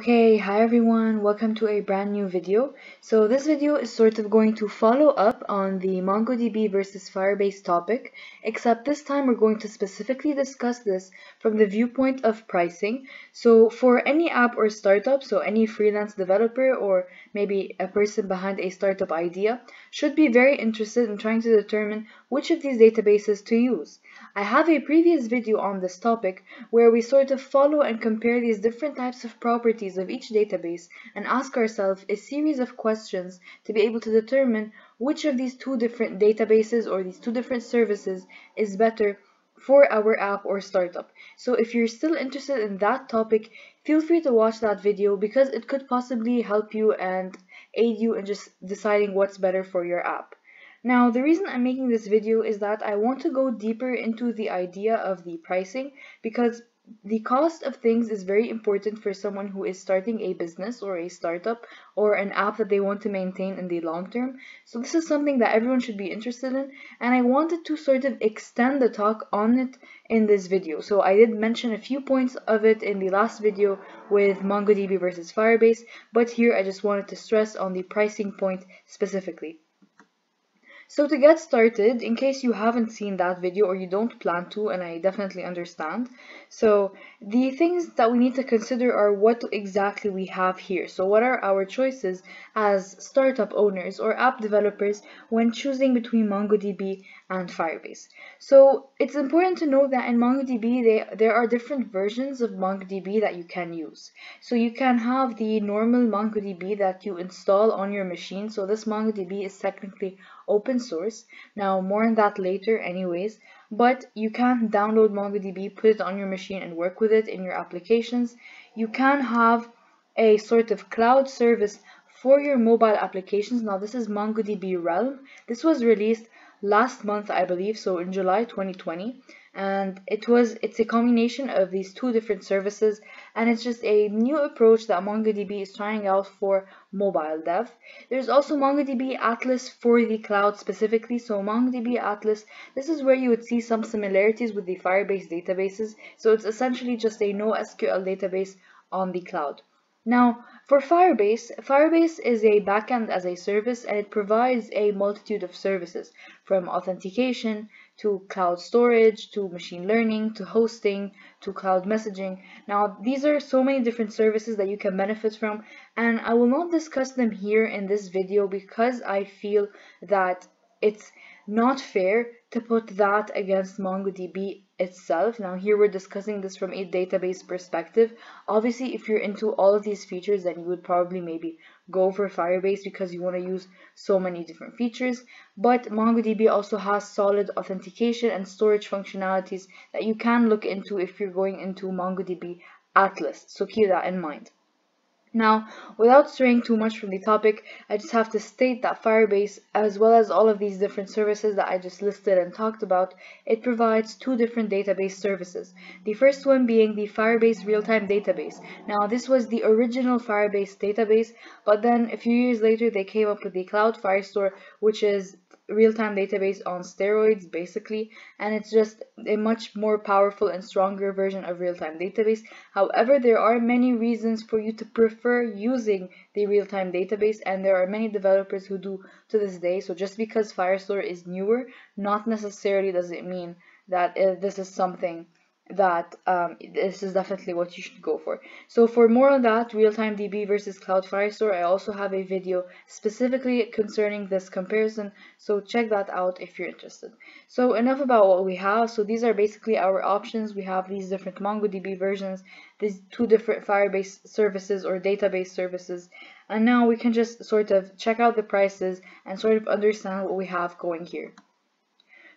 Okay, hi everyone, welcome to a brand new video. So this video is sort of going to follow up on the MongoDB versus Firebase topic, except this time we're going to specifically discuss this from the viewpoint of pricing. So for any app or startup, so any freelance developer or maybe a person behind a startup idea should be very interested in trying to determine which of these databases to use. I have a previous video on this topic where we sort of follow and compare these different types of properties of each database and ask ourselves a series of questions to be able to determine which of these two different databases or these two different services is better for our app or startup. So if you're still interested in that topic, feel free to watch that video because it could possibly help you and aid you in just deciding what's better for your app. Now, the reason I'm making this video is that I want to go deeper into the idea of the pricing because the cost of things is very important for someone who is starting a business or a startup or an app that they want to maintain in the long term. So this is something that everyone should be interested in and I wanted to sort of extend the talk on it in this video. So I did mention a few points of it in the last video with MongoDB versus Firebase, but here I just wanted to stress on the pricing point specifically. So to get started, in case you haven't seen that video or you don't plan to, and I definitely understand, so the things that we need to consider are what exactly we have here. So what are our choices as startup owners or app developers when choosing between MongoDB and Firebase? So it's important to know that in MongoDB, they, there are different versions of MongoDB that you can use. So you can have the normal MongoDB that you install on your machine. So this MongoDB is technically open source. Now more on that later anyways, but you can download MongoDB, put it on your machine and work with it in your applications. You can have a sort of cloud service for your mobile applications. Now this is MongoDB Realm. This was released last month, I believe, so in July 2020 and it was it's a combination of these two different services and it's just a new approach that MongoDB is trying out for mobile dev. There's also MongoDB Atlas for the cloud specifically. So MongoDB Atlas, this is where you would see some similarities with the Firebase databases. So it's essentially just a NoSQL database on the cloud. Now, for Firebase, Firebase is a backend as a service and it provides a multitude of services from authentication to cloud storage to machine learning to hosting to cloud messaging. Now, these are so many different services that you can benefit from and I will not discuss them here in this video because I feel that it's not fair to put that against MongoDB itself. Now here we're discussing this from a database perspective. Obviously, if you're into all of these features, then you would probably maybe go for Firebase because you want to use so many different features. But MongoDB also has solid authentication and storage functionalities that you can look into if you're going into MongoDB Atlas. So keep that in mind. Now, without straying too much from the topic, I just have to state that Firebase, as well as all of these different services that I just listed and talked about, it provides two different database services. The first one being the Firebase Real-Time Database. Now, this was the original Firebase database, but then a few years later they came up with the Cloud Firestore, which is real-time database on steroids basically and it's just a much more powerful and stronger version of real-time database. However there are many reasons for you to prefer using the real-time database and there are many developers who do to this day. So just because firestore is newer not necessarily does it mean that uh, this is something that um, this is definitely what you should go for. So for more on that, real-time DB versus Cloud Firestore, I also have a video specifically concerning this comparison, so check that out if you're interested. So enough about what we have. So these are basically our options. We have these different MongoDB versions, these two different Firebase services or database services, and now we can just sort of check out the prices and sort of understand what we have going here.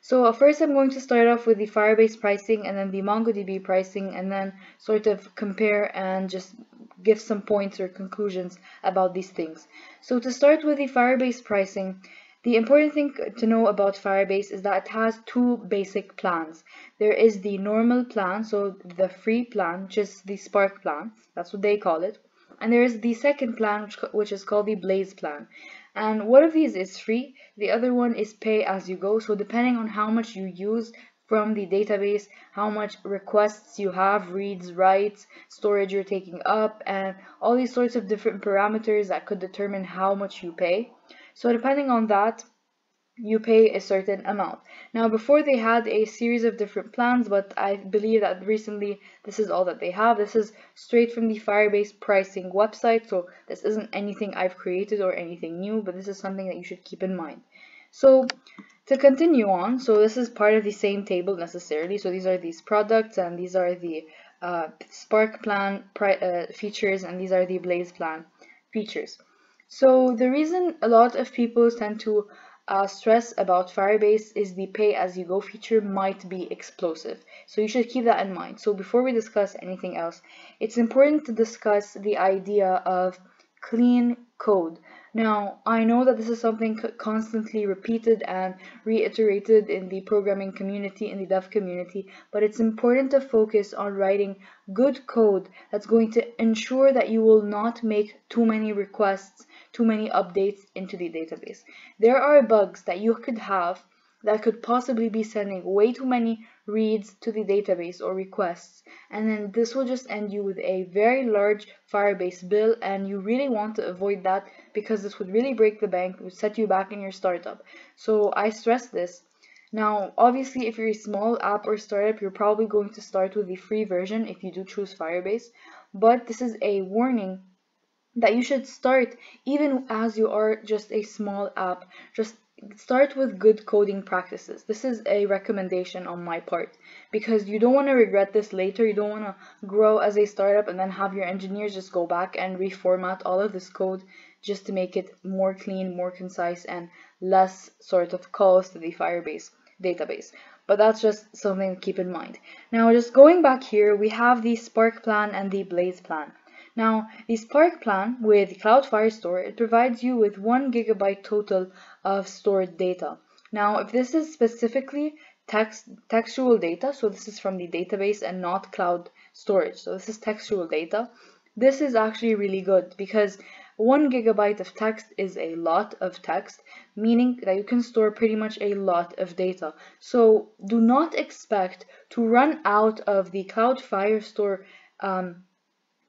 So uh, first I'm going to start off with the Firebase pricing and then the MongoDB pricing and then sort of compare and just give some points or conclusions about these things. So to start with the Firebase pricing, the important thing to know about Firebase is that it has two basic plans. There is the normal plan, so the free plan, which is the Spark plan, that's what they call it. And there is the second plan, which, which is called the Blaze plan and one of these is free the other one is pay as you go so depending on how much you use from the database, how much requests you have, reads, writes, storage you're taking up, and all these sorts of different parameters that could determine how much you pay. So depending on that, you pay a certain amount. Now before they had a series of different plans, but I believe that recently this is all that they have. This is straight from the Firebase pricing website, so this isn't anything I've created or anything new, but this is something that you should keep in mind. So to continue on, so this is part of the same table necessarily, so these are these products and these are the uh, Spark plan uh, features and these are the Blaze plan features. So the reason a lot of people tend to uh, stress about Firebase is the pay-as-you-go feature might be explosive. So you should keep that in mind. So before we discuss anything else, it's important to discuss the idea of clean code. Now, I know that this is something constantly repeated and reiterated in the programming community, in the dev community, but it's important to focus on writing good code that's going to ensure that you will not make too many requests too many updates into the database. There are bugs that you could have that could possibly be sending way too many reads to the database or requests and then this will just end you with a very large Firebase bill and you really want to avoid that because this would really break the bank, would set you back in your startup. So I stress this. Now, obviously, if you're a small app or startup, you're probably going to start with the free version if you do choose Firebase. But this is a warning that you should start even as you are just a small app just start with good coding practices. This is a recommendation on my part because you don't want to regret this later. You don't want to grow as a startup and then have your engineers just go back and reformat all of this code just to make it more clean more concise and less sort of calls to the firebase database. But that's just something to keep in mind. Now just going back here we have the spark plan and the blaze plan now, the Spark plan with Cloud Firestore, it provides you with 1 gigabyte total of stored data. Now, if this is specifically text textual data, so this is from the database and not cloud storage, so this is textual data, this is actually really good because 1 gigabyte of text is a lot of text, meaning that you can store pretty much a lot of data. So do not expect to run out of the Cloud Firestore um,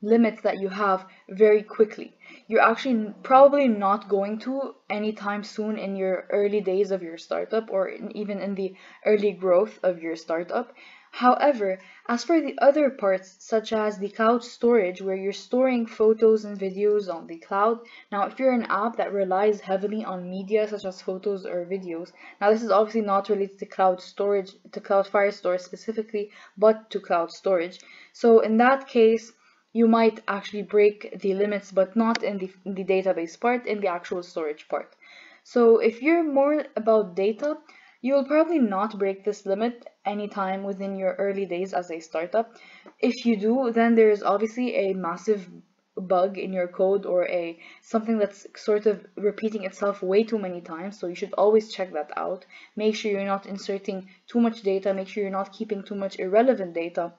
limits that you have very quickly. You're actually probably not going to anytime soon in your early days of your startup or in, even in the early growth of your startup. However, as for the other parts, such as the cloud storage, where you're storing photos and videos on the cloud, now if you're an app that relies heavily on media, such as photos or videos, now this is obviously not related to cloud storage, to Cloud Firestore specifically, but to cloud storage. So in that case, you might actually break the limits, but not in the, the database part, in the actual storage part. So if you're more about data, you will probably not break this limit anytime within your early days as a startup. If you do, then there is obviously a massive bug in your code or a something that's sort of repeating itself way too many times so you should always check that out make sure you're not inserting too much data make sure you're not keeping too much irrelevant data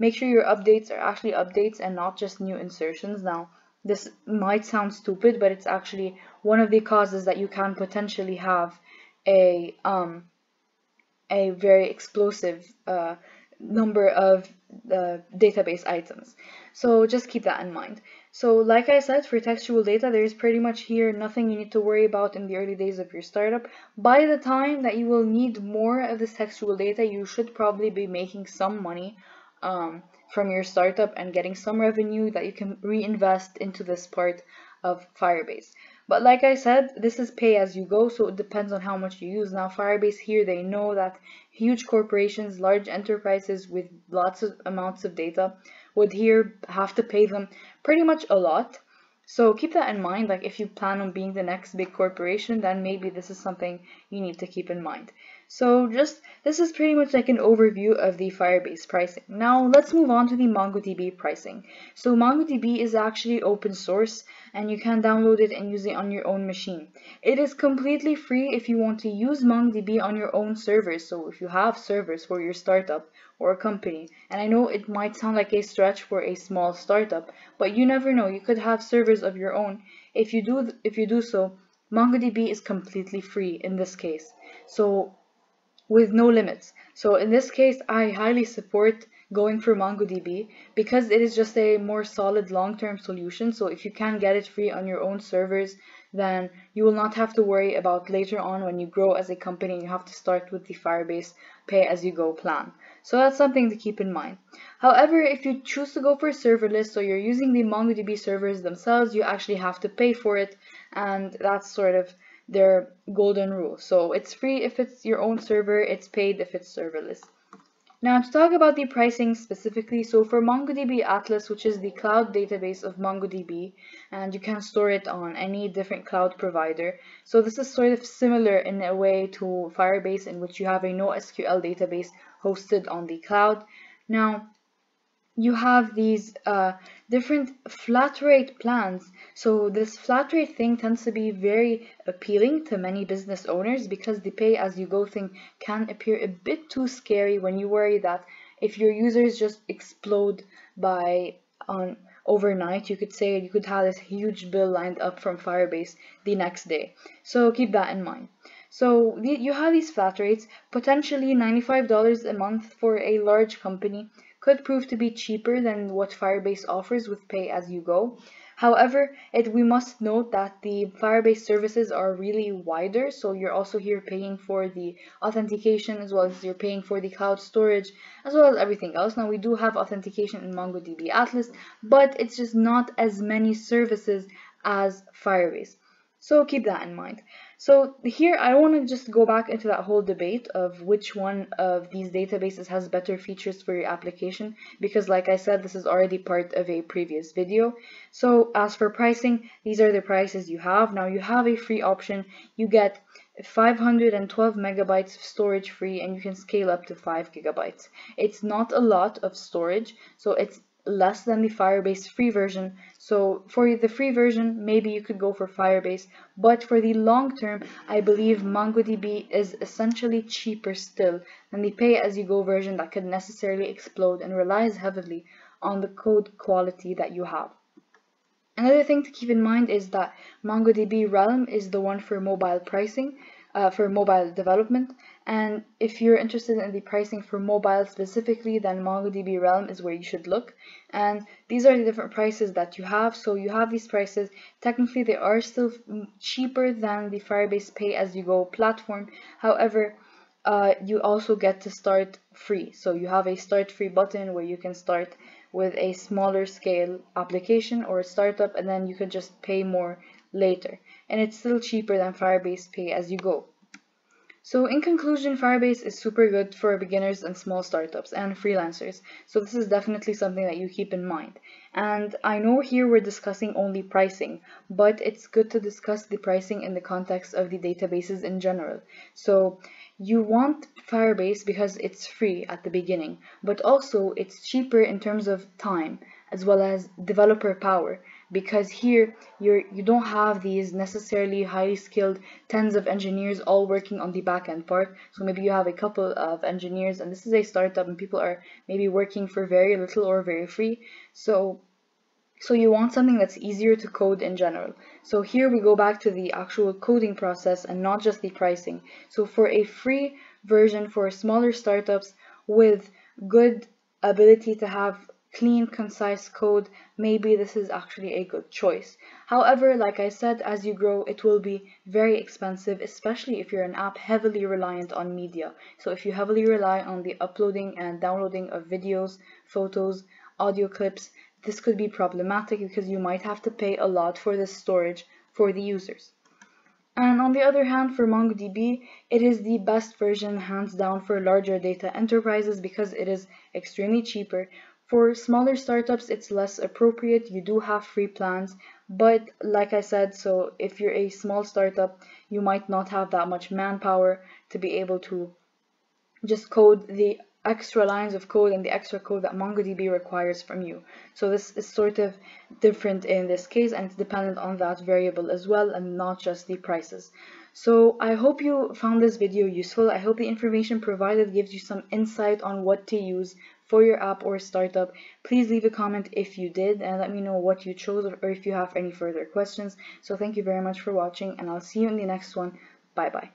Make sure your updates are actually updates and not just new insertions. Now, this might sound stupid, but it's actually one of the causes that you can potentially have a um, a very explosive uh, number of uh, database items. So just keep that in mind. So like I said, for textual data, there is pretty much here nothing you need to worry about in the early days of your startup. By the time that you will need more of this textual data, you should probably be making some money um, from your startup and getting some revenue that you can reinvest into this part of Firebase. But like I said, this is pay as you go, so it depends on how much you use. Now, Firebase here, they know that huge corporations, large enterprises with lots of amounts of data would here have to pay them pretty much a lot. So keep that in mind, like if you plan on being the next big corporation, then maybe this is something you need to keep in mind. So just, this is pretty much like an overview of the Firebase pricing. Now let's move on to the MongoDB pricing. So MongoDB is actually open source and you can download it and use it on your own machine. It is completely free if you want to use MongoDB on your own servers. So if you have servers for your startup or a company, and I know it might sound like a stretch for a small startup, but you never know, you could have servers of your own. If you do, if you do so, MongoDB is completely free in this case. So with no limits. So in this case, I highly support going for MongoDB because it is just a more solid long-term solution. So if you can get it free on your own servers, then you will not have to worry about later on when you grow as a company and you have to start with the Firebase pay-as-you-go plan. So that's something to keep in mind. However, if you choose to go for serverless, so you're using the MongoDB servers themselves, you actually have to pay for it, and that's sort of their golden rule. So it's free if it's your own server, it's paid if it's serverless. Now to talk about the pricing specifically, so for MongoDB Atlas, which is the cloud database of MongoDB, and you can store it on any different cloud provider. So this is sort of similar in a way to Firebase in which you have a NoSQL database hosted on the cloud. Now, you have these uh, different flat rate plans. So this flat rate thing tends to be very appealing to many business owners because the pay as you go thing can appear a bit too scary when you worry that if your users just explode by on overnight, you could say you could have this huge bill lined up from Firebase the next day. So keep that in mind. So you have these flat rates, potentially $95 a month for a large company could prove to be cheaper than what Firebase offers with pay as you go. However, it, we must note that the Firebase services are really wider, so you're also here paying for the authentication as well as you're paying for the cloud storage as well as everything else. Now we do have authentication in MongoDB Atlas, but it's just not as many services as Firebase. So keep that in mind. So here I want to just go back into that whole debate of which one of these databases has better features for your application because like I said this is already part of a previous video. So as for pricing these are the prices you have. Now you have a free option. You get 512 megabytes of storage free and you can scale up to 5 gigabytes. It's not a lot of storage so it's less than the Firebase free version. So for the free version, maybe you could go for Firebase, but for the long term, I believe MongoDB is essentially cheaper still than the pay-as-you-go version that could necessarily explode and relies heavily on the code quality that you have. Another thing to keep in mind is that MongoDB Realm is the one for mobile pricing, uh, for mobile development. And if you're interested in the pricing for mobile specifically, then MongoDB Realm is where you should look. And these are the different prices that you have. So you have these prices. Technically, they are still cheaper than the Firebase pay-as-you-go platform. However, uh, you also get to start free. So you have a start free button where you can start with a smaller scale application or a startup and then you can just pay more later and it's still cheaper than Firebase Pay as you go. So in conclusion, Firebase is super good for beginners and small startups and freelancers. So this is definitely something that you keep in mind. And I know here we're discussing only pricing, but it's good to discuss the pricing in the context of the databases in general. So you want Firebase because it's free at the beginning, but also it's cheaper in terms of time as well as developer power because here you're you don't have these necessarily highly skilled tens of engineers all working on the backend part so maybe you have a couple of engineers and this is a startup and people are maybe working for very little or very free so so you want something that's easier to code in general. So here we go back to the actual coding process and not just the pricing. So for a free version for smaller startups with good ability to have clean, concise code, maybe this is actually a good choice. However, like I said, as you grow, it will be very expensive, especially if you're an app heavily reliant on media. So if you heavily rely on the uploading and downloading of videos, photos, audio clips, this could be problematic because you might have to pay a lot for the storage for the users. And on the other hand, for MongoDB, it is the best version hands down for larger data enterprises because it is extremely cheaper, for smaller startups, it's less appropriate. You do have free plans, but like I said, so if you're a small startup, you might not have that much manpower to be able to just code the extra lines of code and the extra code that MongoDB requires from you. So this is sort of different in this case and it's dependent on that variable as well and not just the prices. So I hope you found this video useful. I hope the information provided gives you some insight on what to use for your app or startup. Please leave a comment if you did and let me know what you chose or if you have any further questions. So thank you very much for watching and I'll see you in the next one. Bye bye.